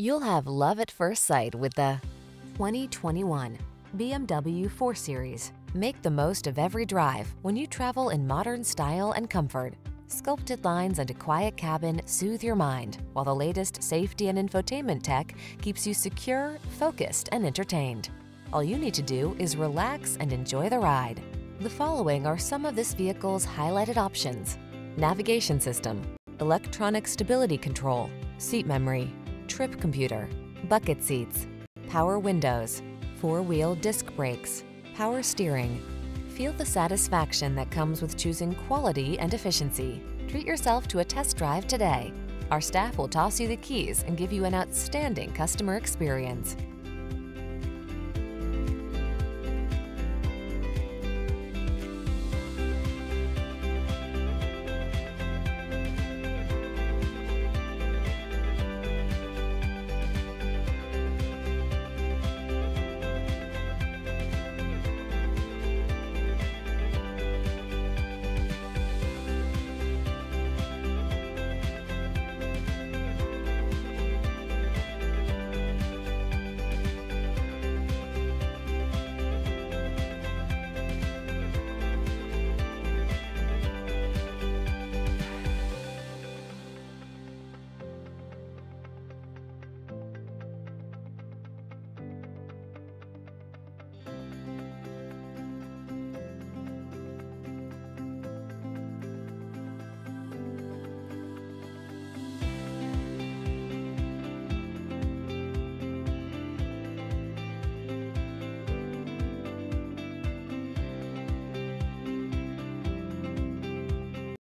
You'll have love at first sight with the 2021 BMW 4 Series. Make the most of every drive when you travel in modern style and comfort. Sculpted lines and a quiet cabin soothe your mind, while the latest safety and infotainment tech keeps you secure, focused, and entertained. All you need to do is relax and enjoy the ride. The following are some of this vehicle's highlighted options. Navigation system, electronic stability control, seat memory, trip computer, bucket seats, power windows, four-wheel disc brakes, power steering. Feel the satisfaction that comes with choosing quality and efficiency. Treat yourself to a test drive today. Our staff will toss you the keys and give you an outstanding customer experience.